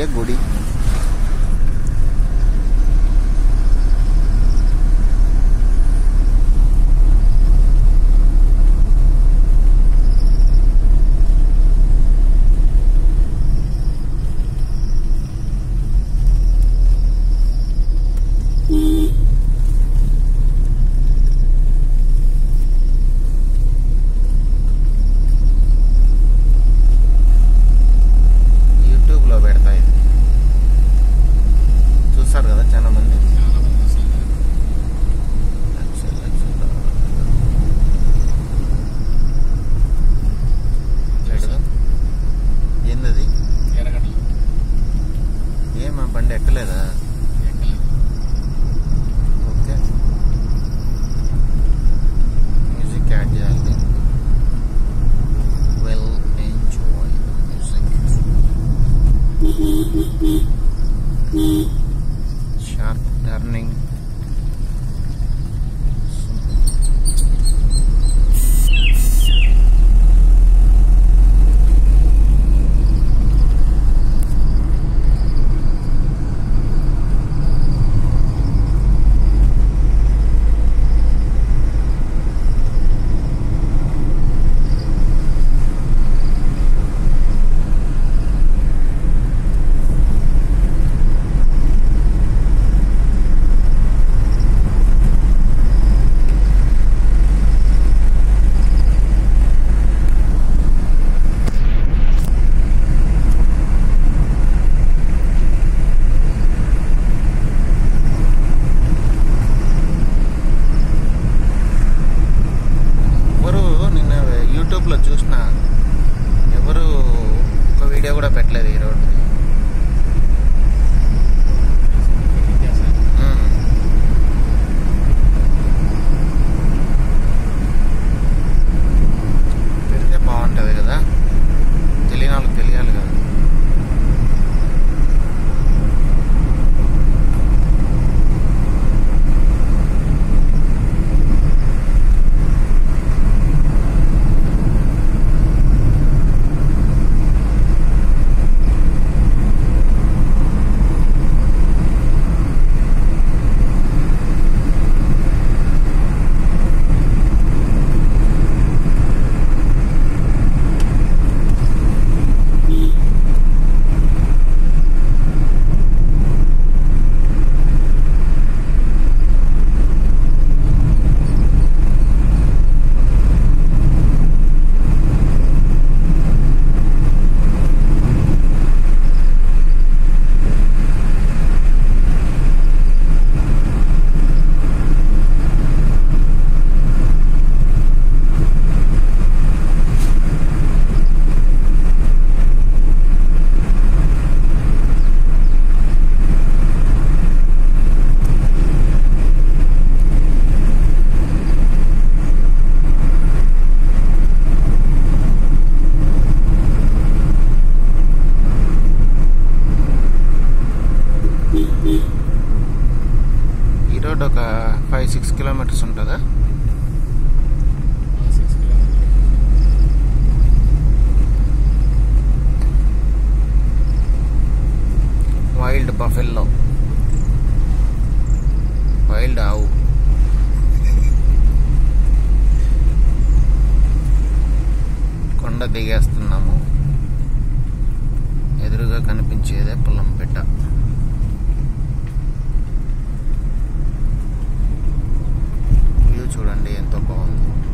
है गुड़ी। happening six kilometres ఉంటుందా? వైల్డ్ బఫెల్లో వైల్డ్ ఆవు కొండ దిగేస్తున్నాము. ఎదురుగా కనిపించేదే పొలం పెట్ట చూడండి ఎంతో బాగుంది.